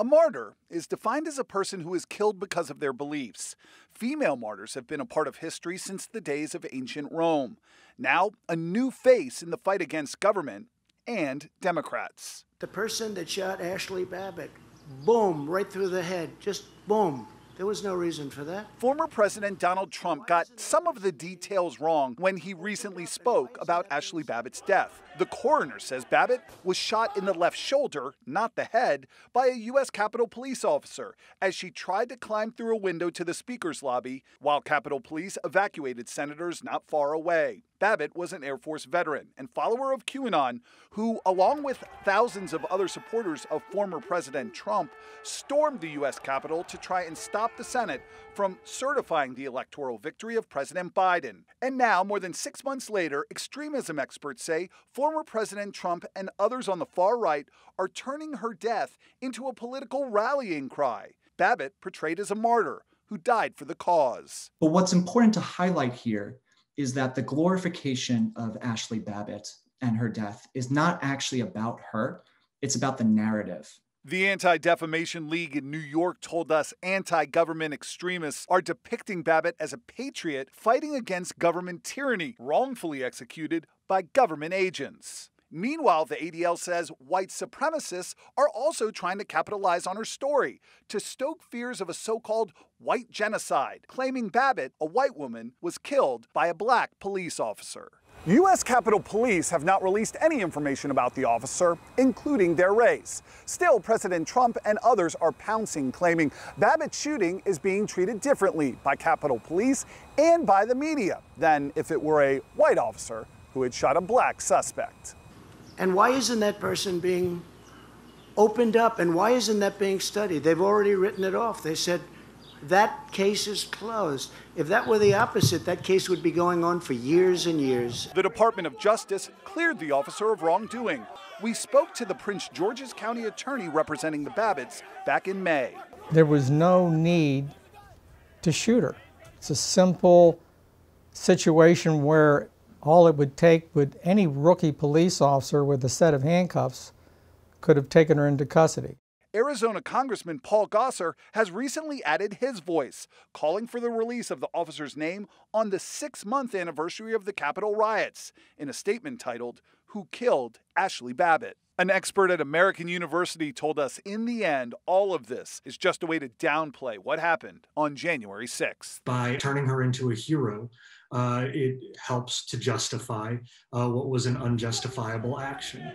A martyr is defined as a person who is killed because of their beliefs. Female martyrs have been a part of history since the days of ancient Rome. Now, a new face in the fight against government and Democrats. The person that shot Ashli Babbitt, boom, right through the head, just boom. There was no reason for that. Former President Donald Trump got some of the details wrong when he recently spoke about Ashli Babbitt's death. The coroner says Babbitt was shot in the left shoulder, not the head, by a U.S. Capitol Police officer as she tried to climb through a window to the Speaker's lobby while Capitol Police evacuated senators not far away. Babbitt was an Air Force veteran and follower of QAnon who, along with thousands of other supporters of former President Trump, stormed the U.S. Capitol to try and stop the Senate from certifying the electoral victory of President Biden. And now, more than six months later, extremism experts say former President Trump and others on the far right are turning her death into a political rallying cry. Babbitt portrayed as a martyr who died for the cause. But what's important to highlight here is that the glorification of Ashli Babbitt and her death is not actually about her, it's about the narrative. The Anti Defamation League in New York told us anti government extremists are depicting Babbitt as a patriot fighting against government tyranny wrongfully executed by government agents. Meanwhile, the ADL says white supremacists are also trying to capitalize on her story to stoke fears of a so called white genocide, claiming Babbitt, a white woman, was killed by a black police officer. U.S. Capitol Police have not released any information about the officer, including their race. Still, President Trump and others are pouncing, claiming Babbitt's shooting is being treated differently by Capitol Police and by the media than if it were a white officer who had shot a black suspect. And why isn't that person being opened up and why isn't that being studied? They've already written it off. They said that case is closed. If that were the opposite, that case would be going on for years and years. The Department of Justice cleared the officer of wrongdoing. We spoke to the Prince George's County attorney representing the Babbitts back in May. There was no need to shoot her. It's a simple situation where all it would take would any rookie police officer with a set of handcuffs could have taken her into custody. Arizona Congressman Paul Gosar has recently added his voice, calling for the release of the officer's name on the six month anniversary of the Capitol riots, in a statement titled, Who Killed Ashli Babbitt? An expert at American University told us in the end, all of this is just a way to downplay what happened on January 6th. By turning her into a hero, uh, it helps to justify uh, what was an unjustifiable action.